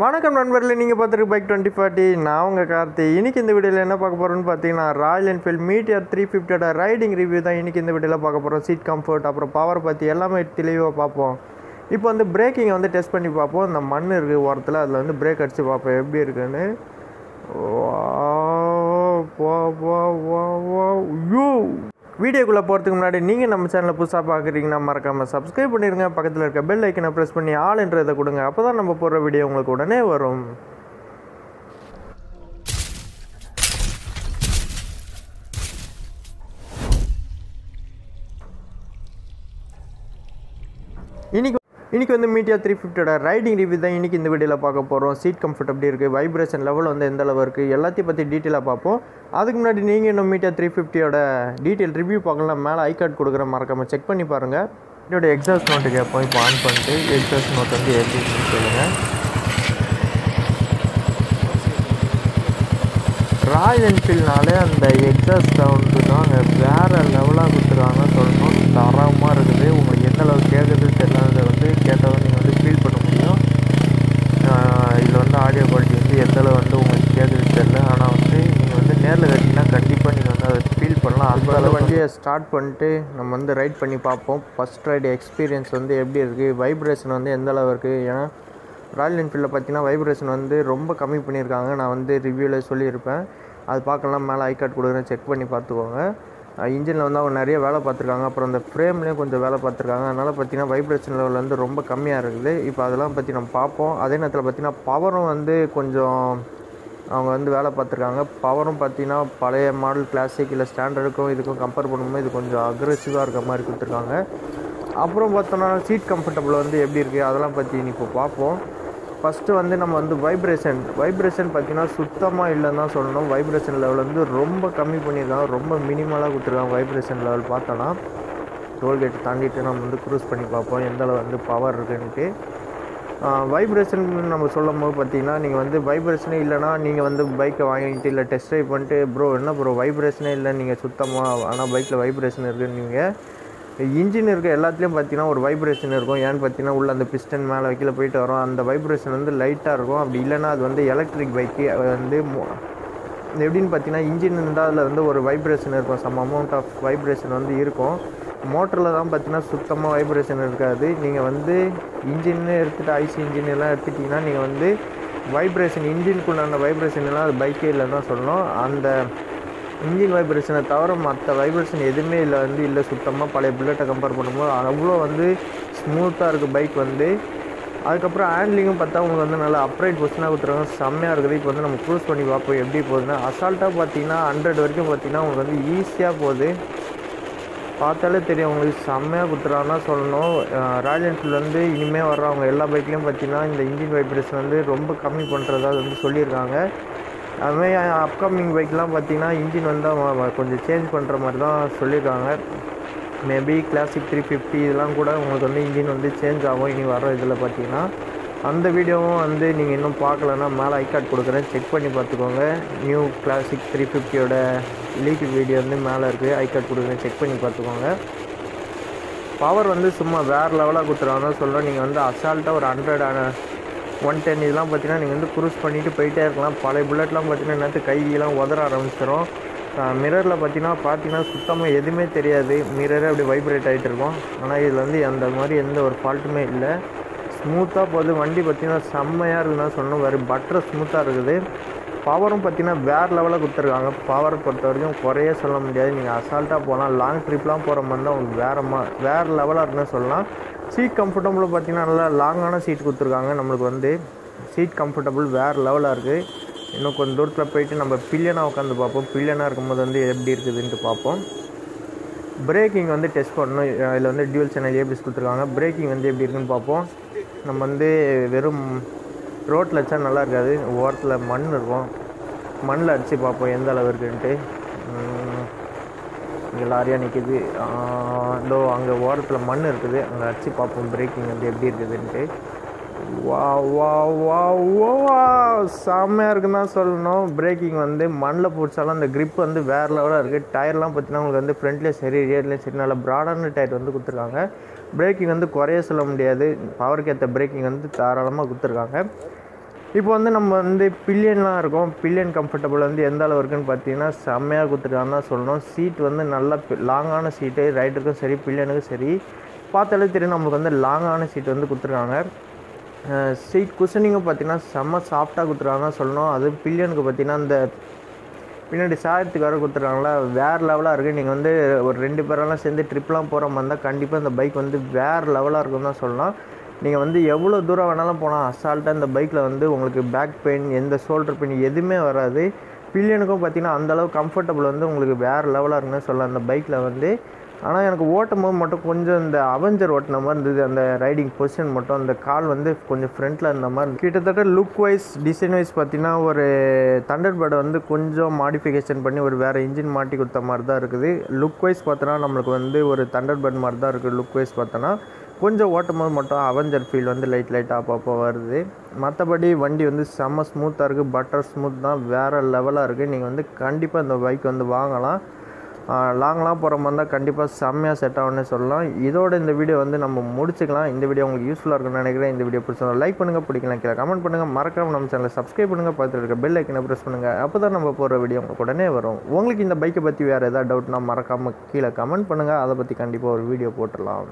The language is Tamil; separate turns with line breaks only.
வணக்கம் நண்பர்களே நீங்கள் பார்த்துருக்கு பைக் டுவெண்ட்டி ஃபார்ட்டி நான் உங்கள் கார்த்தி. இன்றைக்கி இந்த வீடியோவில் என்ன பார்க்க போகிறோன்னு பார்த்தீங்கன்னா ராயல் என்ஃபீல்ட் மீட்டியர் த்ரீ ஃபிஃப்டியோட ரைடிங் ரிவ்யூ தான் இன்றைக்கி இந்த வீடியோவில் பார்க்க போகிறோம் சீட் கம்ஃபர்ட் அப்புறம் பவர் பற்றி எல்லாமே தெளிவாக பார்ப்போம். இப்போ வந்து பிரேக்கிங்கை வந்து டெஸ்ட் பண்ணி பார்ப்போம். இந்த மண் இருக்குது ஓரத்தில் அதில் வந்து பிரேக் அடித்து பார்ப்போம். எப்படி இருக்குன்னு? வீடியோக்குள்ளே போகிறதுக்கு முன்னாடி நீங்கள் நம்ம சேனலை புதுசாக பார்க்குறீங்கன்னா மறக்காமல் சப்ஸ்கிரைப் பண்ணிடுங்க. பக்கத்தில் இருக்க பெல் ஐக்கனை ப்ரெஸ் பண்ணி ஆளுன்றதை கொடுங்க. அப்போ தான் நம்ம போடுற வீடியோ உங்களுக்கு உடனே வரும். இன்னைக்கு இன்னைக்கு வந்து மீட்டியா த்ரீ ஃபிஃப்டியோட ரைடிங் ரிவ்யூ தான் இன்னைக்கு இந்த வீடியோவில் பார்க்க போகிறோம் சீட் கம்ஃபர்ட் எப்படி இருக்குது வைப்ரேஷன் லெவல் வந்து எந்த அளவு இருக்குது எல்லாத்தையும் பற்றி டீட்டெயிலாக பார்ப்போம். அதுக்கு முன்னாடி நீங்கள் இன்னும் மீடியா த்ரீ ஃபிஃப்டியோட டீட்டெயில் ரிவ்யூ பார்க்கலாம். மேலே ஐ கார்டு கொடுக்குற மறக்காமல் செக் பண்ணி பாருங்கள் இதோட எக்ஸாஸ்ட் நோட்டு கேட்போம் இப்போ ஆன் பண்ணிட்டு எக்ஸாஸ்ட் நோட் வந்து எப்படின்னு சொல்லுங்கள் ராயல் என்ஃபீல்ட்னாலே அந்த எக்ஸாஸ்ட் சவுண்டு தான் வேறு லெவலாக கொடுத்துருக்காங்க சொல்லணும். தரமாக இருக்குது. உங்களுக்கு எந்த அளவுக்கு கேட்குறது தெரியலாத வந்து கேட்டாலும் நீங்கள் வந்து ஃபீல் பண்ண முடியும் இதில் வந்து ஆடியோ குவாலிட்டி வந்து எந்த அளவு வந்து உங்களுக்கு கேட்குறது தெரியல ஆனால் வந்து நீங்கள் வந்து நேரில் கட்டிங்கன்னா கண்டிப்பாக நீங்கள் வந்து அதை ஃபீல் பண்ணலாம் அந்த அளவு வண்டியை ஸ்டார்ட் பண்ணிட்டு நம்ம வந்து ரைட் பண்ணி பார்ப்போம். ஃபஸ்ட் ரைடு எக்ஸ்பீரியன்ஸ் வந்து எப்படி இருக்குது வைப்ரேஷன் வந்து எந்த அளவு இருக்குது ஏன்னா ராயல் என்ஃபீல்டில் பார்த்தீங்கன்னா வைப்ரேஷன் வந்து ரொம்ப கம்மி பண்ணியிருக்காங்க. நான் வந்து ரிவ்யூவில் சொல்லியிருப்பேன். அது பார்க்கலாம். மேலே ஐ கார்டு கொடுக்குறேன் செக் பண்ணி பார்த்துக்கோங்க. இன்ஜினில் வந்து அவங்க நிறைய வேலை பார்த்துருக்காங்க. அப்புறம் அந்த ஃப்ரேம்லேயும் கொஞ்சம் வேலை பார்த்துருக்காங்க. அதனால் பார்த்தீங்கன்னா வைப்ரேஷன் லெவல் வந்து ரொம்ப கம்மியாக இருக்குது. இப்போ அதெல்லாம் பற்றி நம்ம பார்ப்போம். அதே நேரத்தில் பார்த்தீங்கன்னா பவரும் வந்து கொஞ்சம் அவங்க வந்து வேலை பார்த்துருக்காங்க. பவரும் பார்த்தீங்கன்னா பழைய மாடல் கிளாசிக் இல்லை ஸ்டாண்டர்டுக்கும் இதுக்கும் கம்பேர் பண்ணும்போது இது கொஞ்சம் அக்ரெசிவாக இருக்க மாதிரி கொடுத்துருக்காங்க. அப்புறம் பார்த்தோன்னா சீட் கம்ஃபர்டபுள் வந்து எப்படி இருக்குது அதெல்லாம் பற்றி இப்போ பார்ப்போம். ஃபஸ்ட்டு வந்து நம்ம வந்து வைப்ரேஷன் வைப்ரேஷன் பார்த்திங்கன்னா சுத்தமாக இல்லைன்னு தான் சொல்லணும். வைப்ரேஷன் லெவல் வந்து ரொம்ப கம்மி பண்ணியிருக்காங்க. ரொம்ப மினிமலாக கொடுத்துருக்காங்க வைப்ரேஷன் லெவல் பார்த்தோன்னா டோல்கேட் தாண்டிட்டு நம்ம வந்து க்ரூஸ் பண்ணி பார்ப்போம். எந்த அளவு வந்து பவர் இருக்குன்ட்டு. வைப்ரேஷன் நம்ம சொல்லும் போது பார்த்தீங்கன்னா நீங்கள் வந்து வைப்ரேஷனே இல்லைனா நீங்கள் வந்து பைக்கை வாங்கிட்டு இல்லை டெஸ்ட் ட்ரைவ் பண்ணிட்டு ப்ரோ என்ன ப்ரோ வைப்ரேஷனே இல்லை நீங்கள் சுத்தமாக ஆனால் பைக்கில் வைப்ரேஷன் இருக்குன்னு நீங்கள் இன்ஜின் இருக்க எல்லாத்துலேயும் பார்த்தீங்கன்னா ஒரு வைப்ரேஷன் இருக்கும். ஏன்னு பார்த்தீங்கன்னா உள்ள அந்த பிஸ்டன் மேலே வைக்கல போயிட்டு வரும். அந்த வைப்ரேஷன் வந்து லைட்டாக இருக்கும். அப்படி இல்லைன்னா அது வந்து எலக்ட்ரிக் பைக்கு வந்து எப்படின்னு பார்த்தீங்கன்னா இன்ஜின் இருந்தால் அதில் வந்து ஒரு வைப்ரேஷன் இருக்கும். சம் அமௌண்ட் ஆஃப் வைப்ரேஷன் வந்து இருக்கும். மோட்டரில் தான் பார்த்தீங்கன்னா சுத்தமாக வைப்ரேஷன் இருக்காது. நீங்கள் வந்து இன்ஜின்னு எடுத்துகிட்டு ஐசி இன்ஜின் எல்லாம் எடுத்துட்டிங்கன்னா நீங்கள் வந்து வைப்ரேஷன் இன்ஜினுக்குள்ளான வைப்ரேஷன் எல்லாம் அது பைக்கே இல்லைன்னு தான் சொல்லணும். அந்த இன்ஜின் வைப்ரேஷனை தவிர மற்ற வைப்ரேஷன் எதுவுமே இல்லை வந்து இல்லை. சுத்தமாக பழைய புல்லட்டை கம்பேர் பண்ணும்போது அவ்வளோ வந்து ஸ்மூத்தாக இருக்குது பைக் வந்து. அதுக்கப்புறம் ஹேண்ட்லிங்கும் பார்த்தா உங்களுக்கு வந்து நல்லா அப்ரைட் பொசிஷனாக கொடுத்துருக்காங்க. செம்மையாக இருக்குது. இப்போ வந்து நம்ம க்ரூஸ் பண்ணி பார்ப்போம் எப்படி போகுதுன்னா. அசால்ட்டாக பார்த்தீங்கன்னா ஹண்ட்ரட் வரைக்கும் பார்த்தீங்கன்னா உங்களுக்கு வந்து ஈஸியாக போகுது. பார்த்தாலே தெரியும் உங்களுக்கு செம்மையாக கொடுத்துறாங்கன்னா சொல்லணும். ராயல் என்ஃபீல்டு வந்து இனிமேல் வர்றவங்க எல்லா பைக்லேயும் பார்த்தீங்கன்னா இந்த இன்ஜின் வைப்ரேஷன் வந்து ரொம்ப கம்மி பண்ணுறதா வந்து சொல்லியிருக்காங்க. அதுமாதிரி அப்கமிங் பைக்லாம் பார்த்தீங்கன்னா இன்ஜின் வந்து கொஞ்சம் சேஞ்ச் பண்ணுற மாதிரி தான் சொல்லியிருக்காங்க. மேபி கிளாசிக் த்ரீ ஃபிஃப்டி இதெல்லாம் கூட உங்களுக்கு வந்து இன்ஜின் வந்து சேஞ்ச் ஆகும் இனி வர இதில் பார்த்தீங்கன்னா அந்த வீடியோவும் வந்து நீங்கள் இன்னும் பார்க்கலன்னா மேலே ஐ கொடுக்குறேன். செக் பண்ணி பார்த்துக்கோங்க. நியூ கிளாசிக் த்ரீ ஃபிஃப்டியோட லீக் வீடியோ வந்து மேலே இருக்குது ஐ கொடுக்குறேன். செக் பண்ணி பார்த்துக்கோங்க. பவர் வந்து சும்மா வேறு லெவலாக கொடுத்துருவாங்க. சொல்கிறேன் நீங்கள் வந்து அசால்ட்டாக ஒரு ஹண்ட்ரட் ஒன் டென் இதெல்லாம் பார்த்தீங்கன்னா நீங்கள் வந்து க்ரூஸ் பண்ணிவிட்டு போயிட்டே இருக்கலாம். பழைய புல்லட்லாம் பார்த்தீங்கன்னா நேற்று கையெல்லாம் உதற ஆரம்பிச்சிடும் மிரரில் பார்த்தீங்கன்னா பார்த்தீங்கன்னா சுத்தமாக எதுவுமே தெரியாது. மிரரே அப்படி வைப்ரேட் ஆகிட்டு இருக்கும். ஆனால் இதில் வந்து அந்த மாதிரி எந்த ஒரு ஃபால்ட்டுமே இல்லை. ஸ்மூத்தாக போகுது. வண்டி பார்த்திங்கன்னா செம்மையாக இருக்குதுன்னு சொன்னோம் வேறு பட்டர் ஸ்மூத்தாக இருக்குது. பவரும் பார்த்திங்கன்னா வேறு லெவலில் கொடுத்துருக்காங்க. பவர் பொறுத்த வரைக்கும் குறைய சொல்ல முடியாது. நீங்கள் அசால்ட்டாக போகலாம். லாங் ட்ரிப்லாம் போகிற மாதிரி தான் உங்களுக்கு வேறு மா வேறு லெவலாக இருக்குன்னு சொல்லலாம். சீட் கம்ஃபர்டபுள் பார்த்திங்கன்னா நல்லா லாங்கான சீட் கொடுத்துருக்காங்க. நம்மளுக்கு வந்து சீட் கம்ஃபர்டபுள் வேறு லெவலாக இருக்குது இன்னும் கொஞ்சம் தூரத்தில் போயிட்டு நம்ம பில்லியனாக உட்காந்து பார்ப்போம். பில்லியனாக இருக்கும்போது வந்து எப்படி இருக்குதுன்ட்டு பார்ப்போம். பிரேக்கிங் வந்து டெஸ்ட் பண்ணணும். இதில் வந்து டியூல் சேனல் ஏபிஎஸ் கொடுத்துருக்காங்க. பிரேக்கிங் வந்து எப்படி இருக்குன்னு பார்ப்போம். நம்ம வந்து வெறும் ரோட்டில் வச்சா நல்லா இருக்காது ஓரத்தில் மண் இருக்கும். மண்ணில் அடித்து பார்ப்போம் எந்த அளவு இருக்குன்ட்டு. இங்கே லாரியாக நிற்கிது இதோ அங்கே ஓரத்தில் மண் இருக்குது. அங்கே அடித்து பார்ப்போம் பிரேக்கிங் வந்து எப்படி இருக்குதுன்ட்டு. செம்மையாக இருக்குன்னு தான் சொல்லணும். பிரேக்கிங் வந்து மண்ணில் பிடிச்சாலும் அந்த கிரிப் வந்து வேறு லெவலாக இருக்குது டயர்லாம் பார்த்தீங்கன்னா உங்களுக்கு வந்து ஃப்ரண்ட்லேயும் சரி ரியர்லேயும் சரி. நல்லா ப்ராடான டயர் வந்து கொடுத்துருக்காங்க. பிரேக்கிங் வந்து குறைய சொல்ல முடியாது. பவருக்கு ஏற்ற பிரேக்கிங் வந்து தாராளமாக கொடுத்துருக்காங்க. இப்போ வந்து நம்ம வந்து பில்லியன்லாம் இருக்கும். பில்லியன் கம்ஃபர்டபுள் வந்து எந்த அளவு இருக்குன்னு பார்த்தீங்கன்னா செம்மையாக கொடுத்துருக்காங்கன்னு தான் சொல்லணும். சீட் வந்து நல்லா லாங்கான சீட்டு ரைடருக்கும் சரி பில்லியனுக்கும் சரி. பார்த்தாலே தெரியும் நம்மளுக்கு வந்து லாங்கான சீட் வந்து கொடுத்துருக்காங்க. சீட் குஷனிங்கும் பார்த்தீங்கன்னா செம்ம சாஃப்டாக கொடுத்துருக்காங்க சொல்லணும். அது பில்லியனுக்கு பார்த்தீங்கன்னா இந்த பின்னாடி சாயத்துக்கு வர கொடுத்துருக்காங்களா வேறு லெவலாக இருக்குது நீங்கள் வந்து ஒரு ரெண்டு பேரெல்லாம் சேர்ந்து ட்ரிப்லாம் போகிற மாதிரி இருந்தால் கண்டிப்பாக இந்த பைக் வந்து வேறு லெவலாக இருக்குன்னு தான் சொல்லலாம் நீங்கள் வந்து எவ்வளோ தூரம் வேணாலும் போனால் அசால்ட்டாக இந்த பைக்கில் வந்து உங்களுக்கு பேக் பெயின் எந்த ஷோல்டர் பெயின் எதுவுமே வராது. பில்லியனுக்கும் பார்த்தீங்கன்னா அந்தளவு கம்ஃபர்டபுள் வந்து உங்களுக்கு வேறு லெவலாக இருக்குன்னு சொல்லலாம். அந்த பைக்கில் வந்து ஆனால் எனக்கு ஓட்டும் போது மட்டும் கொஞ்சம் இந்த அவெஞ்சர் ஓட்டின மாதிரி இருந்தது. அந்த ரைடிங் பொசிஷன் மட்டும் அந்த கால் வந்து கொஞ்சம் ஃப்ரண்ட்டில் இருந்த மாதிரி கிட்டத்தட்ட லுக் வைஸ் டிசைன் வைஸ் பார்த்தீங்கன்னா ஒரு தண்டர் பேர்டை வந்து கொஞ்சம் மாடிஃபிகேஷன் பண்ணி ஒரு வேறு இன்ஜின் மாட்டி கொடுத்த மாதிரி தான் இருக்குது. லுக் வைஸ் பார்த்தோன்னா நம்மளுக்கு வந்து ஒரு தண்டர் பேர்ட் மாதிரி தான் இருக்குது. லுக் வைஸ் பார்த்தோன்னா கொஞ்சம் ஓட்டும் போது மட்டும் அவெஞ்சர் ஃபீல் வந்து லைட் லைட்டாக அப்பப்போ வருது. மற்றபடி வண்டி வந்து செம்ம ஸ்மூத்தாக இருக்குது பட்டர் ஸ்மூத் தான் வேறு லெவலாக இருக்குது நீங்கள் வந்து கண்டிப்பாக இந்த பைக் வந்து வாங்கலாம். லாங்லாம் போகிற மாதிரி இருந்தால் கண்டிப்பாக செம்மையாக செட் ஆகும்னு சொல்லலாம். இதோட இந்த வீடியோ வந்து நம்ம முடிச்சுக்கலாம். இந்த வீடியோ உங்களுக்கு யூஸ்ஃபுல்லாக இருக்கும்னு நினைக்கிறேன். இந்த வீடியோ பிடிச்சா லைக் பண்ணுங்கள் பிடிக்கலாம் கீழே கமெண்ட் பண்ணுங்கள் மறக்காம நம்ம சேனலை சப்ஸ்கிரைப் பண்ணுங்கள் பார்த்துட்டு இருக்க பெல் ஐக்கனை ப்ரெஸ் பண்ணுங்கள் அப்போ தான் நம்ம போகிற வீடியோ உங்களுக்கு உடனே வரும். உங்களுக்கு இந்த பைக்கை பற்றி வேறு எதாவது டவுட்னா மறக்காமல் கீழே கமெண்ட் பண்ணுங்கள் அதை பற்றி கண்டிப்பாக ஒரு வீடியோ போட்டுடலாம்.